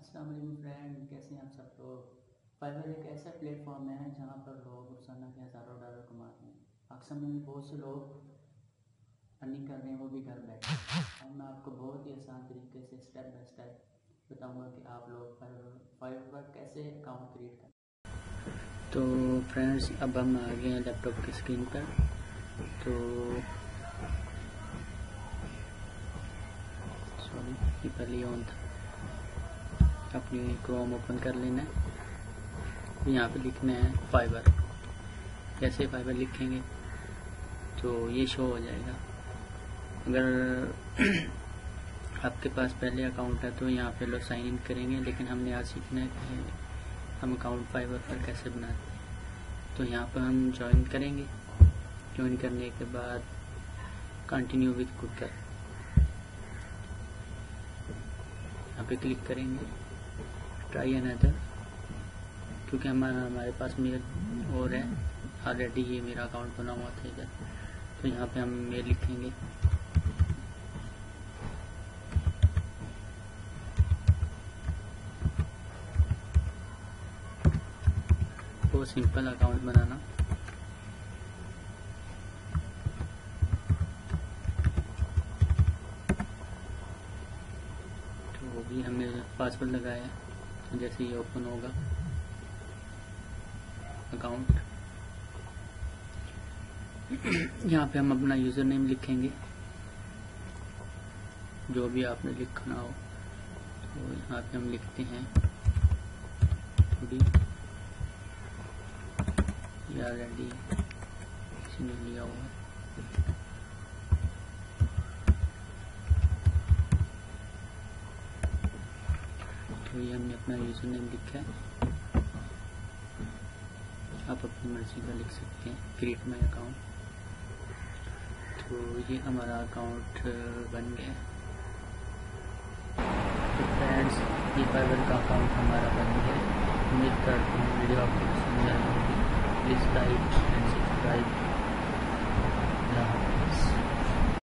अस्सलाम वालेकुम फ्रेंड कैसे हैं आप सब लोग फाइवर एक ऐसा प्लेटफॉर्म है जहाँ पर लोग रोज़ाना के हज़ारों डॉलर कमाते हैं। पाकिस्तान में बहुत से लोग अर्निंग कर रहे हैं, वो भी घर बैठे। और मैं आपको बहुत ही आसान तरीके से स्टेप बाय स्टेप बताऊँगा कि आप लोग फाइवर पर कैसे अकाउंट क्रिएट करें तो फ्रेंड्स अब हम आ गए हैं लैपटॉप की स्क्रीन पर। तो सॉरी पहले ऑन था। अपनी क्रोम ओपन कर लेना है। यहाँ पे लिखना है फाइबर कैसे फाइबर लिखेंगे? तो ये शो हो जाएगा। अगर आपके पास पहले अकाउंट है तो यहाँ पे लोग साइन इन करेंगे, लेकिन हमने आज सीखना है कि हम अकाउंट फाइबर पर कैसे बनाते हैं। तो यहाँ पर हम ज्वाइन करेंगे। ज्वाइन करने के बाद कंटिन्यू विद कुकर यहाँ पे क्लिक करेंगे। ट्राई अनदर क्योंकि हमारा, हमारे पास मेल और है। ऑलरेडी ये मेरा अकाउंट बना हुआ था इधर। तो यहाँ पे हम मेल लिखेंगे। वो सिंपल अकाउंट बनाना। तो भी हमने पासवर्ड लगाया जैसे ये ओपन होगा। अकाउंट यहाँ पे हम अपना यूज़र नेम लिखेंगे। जो भी आपने लिखना हो। तो यहाँ पे हम लिखते हैं। ऑलरेडी लिया हुआ तो ये हमने अपना यूज़र नेम लिखा है। आप अपनी मर्ज़ी का लिख सकते हैं क्रिएट माई अकाउंट तो ये हमारा अकाउंट बन गया। तो फ्रेंड्स ये फाइवर का अकाउंट हमारा बन गया। उम्मीद करता हूँ वीडियो आपको पसंद आई होगी। Please like and subscribe